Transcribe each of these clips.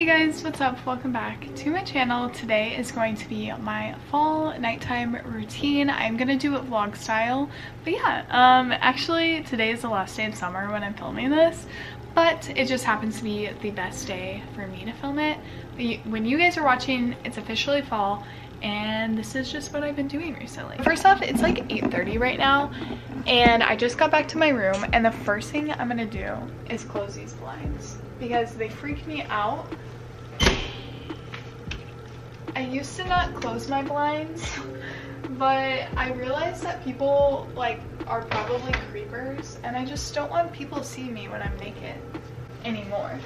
Hey guys, what's up? Welcome back to my channel. Today is going to be my fall nighttime routine. I'm gonna do it vlog style, but yeah, um, actually today is the last day of summer when I'm filming this, but it just happens to be the best day for me to film it. When you guys are watching, it's officially fall, and this is just what I've been doing recently. First off, it's like 8.30 right now, and I just got back to my room, and the first thing I'm gonna do is close these blinds because they freak me out I used to not close my blinds, but I realized that people like are probably creepers and I just don't want people to see me when I'm naked anymore.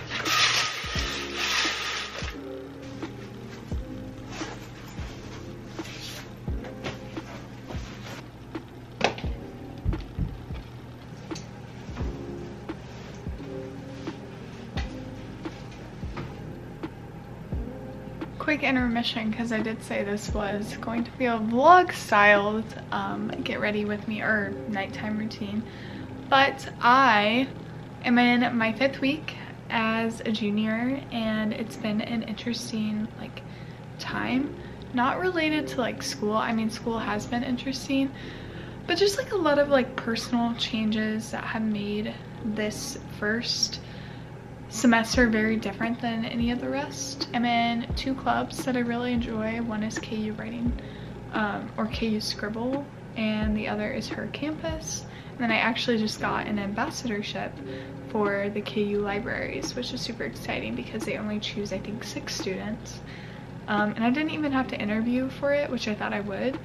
Quick intermission because I did say this was going to be a vlog styled um, get ready with me or nighttime routine. But I am in my fifth week as a junior and it's been an interesting like time. Not related to like school. I mean school has been interesting but just like a lot of like personal changes that have made this first semester very different than any of the rest. I'm in two clubs that I really enjoy. One is KU Writing um, or KU Scribble and the other is Her Campus. And then I actually just got an ambassadorship for the KU libraries, which is super exciting because they only choose, I think, six students. Um, and I didn't even have to interview for it, which I thought I would.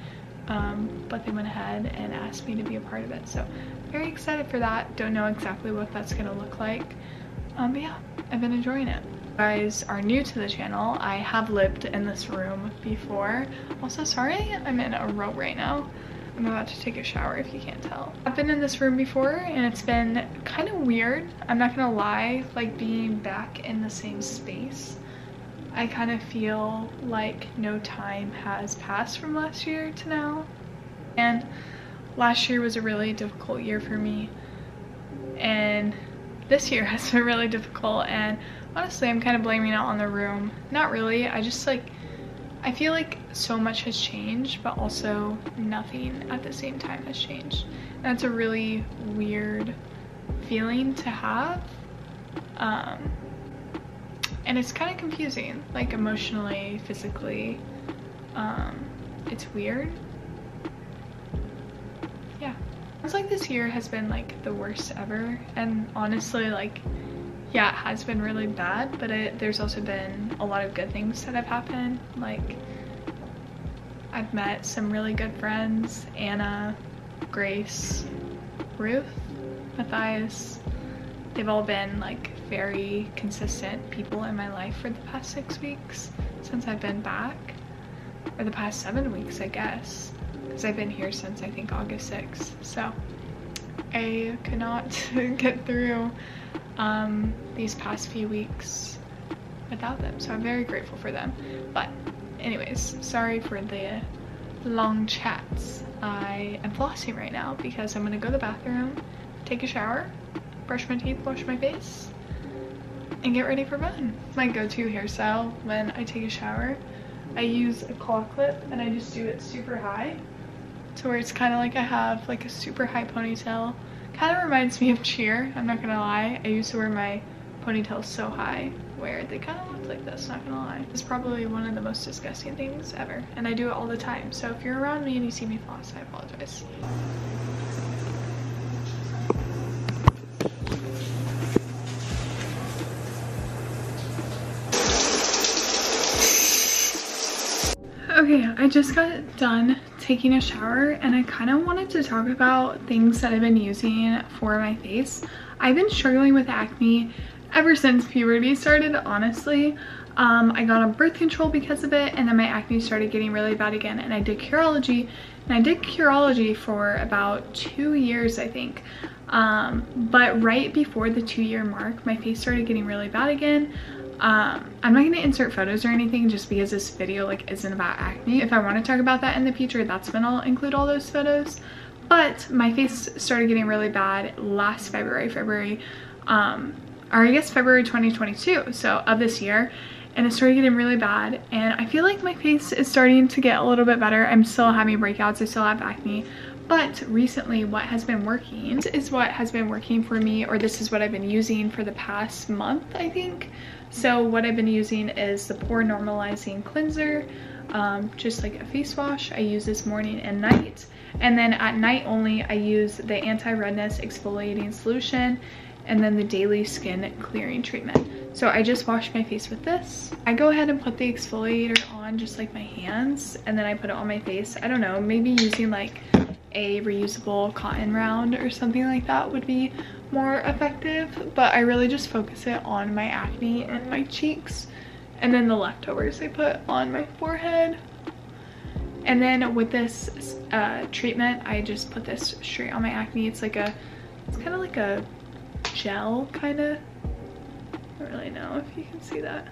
Um, but they went ahead and asked me to be a part of it. So very excited for that. Don't know exactly what that's gonna look like. Um, but yeah, I've been enjoying it. If you guys are new to the channel, I have lived in this room before. Also, sorry, I'm in a row right now. I'm about to take a shower if you can't tell. I've been in this room before and it's been kind of weird. I'm not gonna lie, like being back in the same space. I kind of feel like no time has passed from last year to now. And last year was a really difficult year for me. And this year has been really difficult and honestly I'm kind of blaming it on the room. Not really, I just like, I feel like so much has changed but also nothing at the same time has changed. And that's a really weird feeling to have. Um, and it's kind of confusing, like emotionally, physically. Um, it's weird Like this year has been like the worst ever. And honestly like yeah it has been really bad but it, there's also been a lot of good things that have happened. Like I've met some really good friends. Anna, Grace, Ruth, Matthias. They've all been like very consistent people in my life for the past six weeks since I've been back. Or the past seven weeks I guess because I've been here since I think August 6th. So I could not get through um, these past few weeks without them. So I'm very grateful for them. But anyways, sorry for the long chats. I am flossing right now because I'm gonna go to the bathroom, take a shower, brush my teeth, wash my face, and get ready for bed. My go-to hairstyle when I take a shower, I use a claw clip and I just do it super high where it's kind of like I have like a super high ponytail. Kind of reminds me of Cheer, I'm not gonna lie. I used to wear my ponytails so high where they kind of look like this, not gonna lie. It's probably one of the most disgusting things ever and I do it all the time. So if you're around me and you see me floss, I apologize. Okay, I just got it done taking a shower and I kind of wanted to talk about things that I've been using for my face. I've been struggling with acne ever since puberty started, honestly. Um, I got on birth control because of it and then my acne started getting really bad again and I did Curology and I did Curology for about two years I think. Um, but right before the two year mark my face started getting really bad again. Um, I'm not gonna insert photos or anything just because this video like isn't about acne. If I want to talk about that in the future, that's when I'll include all those photos. But my face started getting really bad last February, February, um, or I guess February 2022, so of this year. and it started getting really bad and I feel like my face is starting to get a little bit better. I'm still having breakouts, I still have acne, but recently what has been working is what has been working for me or this is what I've been using for the past month, I think. So what I've been using is the Pore Normalizing Cleanser, um, just like a face wash. I use this morning and night. And then at night only, I use the anti-redness exfoliating solution and then the daily skin clearing treatment. So I just wash my face with this. I go ahead and put the exfoliator on just like my hands and then I put it on my face. I don't know, maybe using like a reusable cotton round or something like that would be more effective. But I really just focus it on my acne and my cheeks. And then the leftovers I put on my forehead. And then with this uh, treatment, I just put this straight on my acne. It's like a, it's kind of like a gel kind of I don't really know if you can see that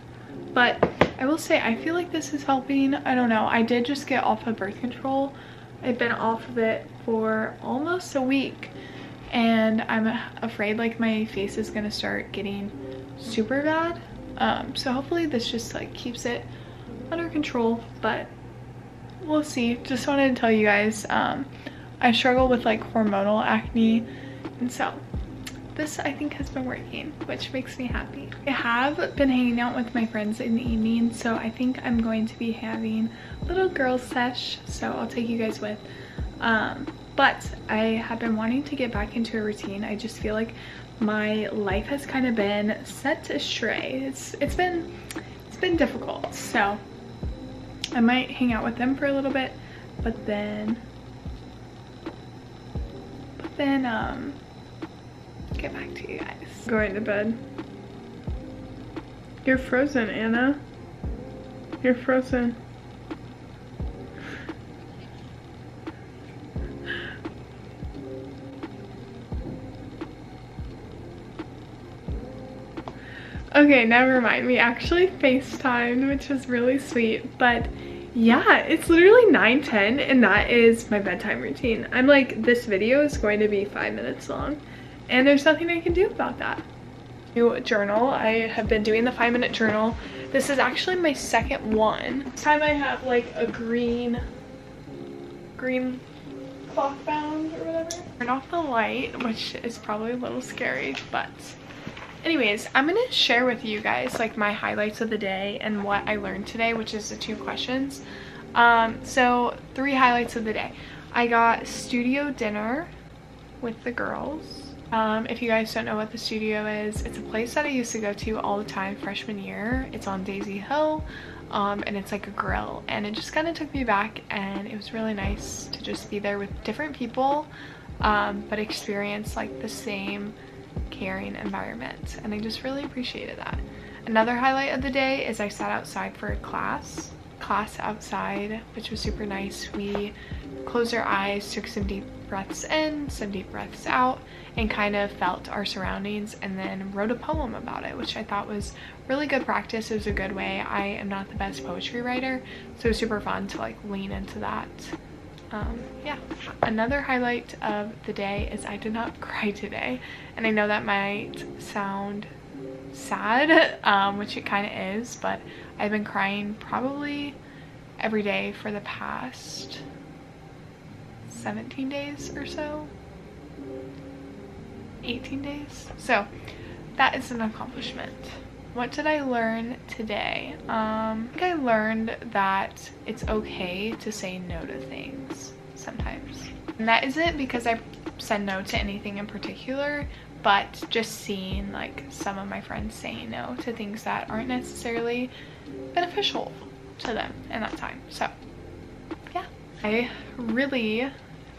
but I will say I feel like this is helping I don't know I did just get off of birth control I've been off of it for almost a week and I'm afraid like my face is gonna start getting super bad. Um, so hopefully this just like keeps it under control but we'll see. Just wanted to tell you guys um, I struggle with like hormonal acne and so this I think has been working, which makes me happy. I have been hanging out with my friends in the evening, so I think I'm going to be having a little girls sesh, so I'll take you guys with. Um, but I have been wanting to get back into a routine. I just feel like my life has kind of been set astray. It's it's been it's been difficult. So I might hang out with them for a little bit, but then but then um get back to you guys. Going to bed. You're frozen, Anna. You're frozen. Okay, never mind. We actually FaceTimed, which was really sweet. But yeah, it's literally 9, 10, and that is my bedtime routine. I'm like, this video is going to be five minutes long and there's nothing I can do about that. New journal. I have been doing the five minute journal. This is actually my second one. This time I have like a green, green cloth bound or whatever. Turn off the light, which is probably a little scary, but anyways, I'm gonna share with you guys like my highlights of the day and what I learned today, which is the two questions. Um, so three highlights of the day. I got studio dinner with the girls um, if you guys don't know what the studio is, it's a place that I used to go to all the time freshman year. It's on Daisy Hill um, and it's like a grill and it just kind of took me back and it was really nice to just be there with different people um, but experience like the same caring environment and I just really appreciated that. Another highlight of the day is I sat outside for a class class outside which was super nice. We closed our eyes, took some deep breaths in, some deep breaths out, and kind of felt our surroundings and then wrote a poem about it, which I thought was really good practice. It was a good way. I am not the best poetry writer, so it was super fun to like lean into that. Um, yeah. Another highlight of the day is I did not cry today, and I know that might sound sad, um, which it kind of is, but I've been crying probably every day for the past 17 days or so 18 days so that is an accomplishment what did I learn today? Um, I think I learned that it's okay to say no to things sometimes. And that isn't because I said no to anything in particular, but just seeing like some of my friends saying no to things that aren't necessarily beneficial to them in that time. So yeah, I really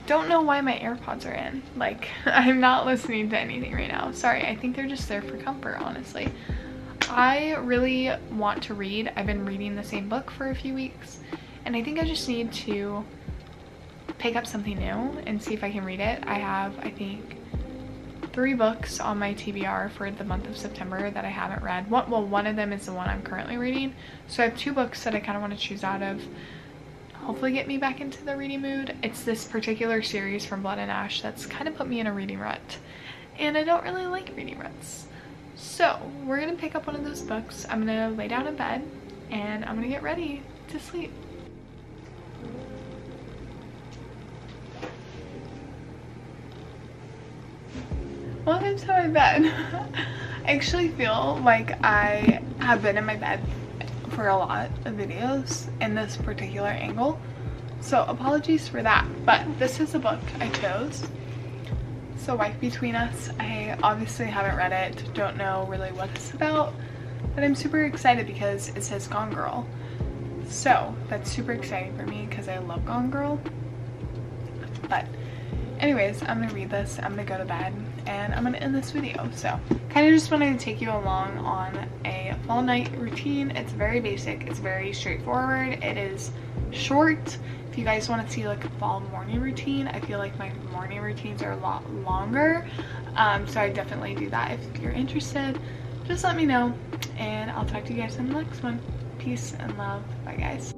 don't know why my AirPods are in. Like, I'm not listening to anything right now. Sorry, I think they're just there for comfort, honestly. I really want to read. I've been reading the same book for a few weeks, and I think I just need to pick up something new and see if I can read it. I have, I think, three books on my TBR for the month of September that I haven't read. One, well, one of them is the one I'm currently reading. So I have two books that I kind of want to choose out of hopefully get me back into the reading mood. It's this particular series from Blood and Ash that's kind of put me in a reading rut. And I don't really like reading ruts. So we're gonna pick up one of those books. I'm gonna lay down in bed and I'm gonna get ready to sleep. Welcome to my bed. I actually feel like I have been in my bed for a lot of videos in this particular angle. So apologies for that, but this is a book I chose. So Wife Between Us. I obviously haven't read it, don't know really what it's about, but I'm super excited because it says Gone Girl. So that's super exciting for me because I love Gone Girl. But anyways, I'm gonna read this, I'm gonna go to bed, and I'm gonna end this video. So kind of just wanted to take you along on a fall night routine. It's very basic, it's very straightforward, it is short. If you guys want to see like a fall morning routine, I feel like my morning routines are a lot longer. Um, so I definitely do that. If you're interested, just let me know and I'll talk to you guys in the next one. Peace and love. Bye guys.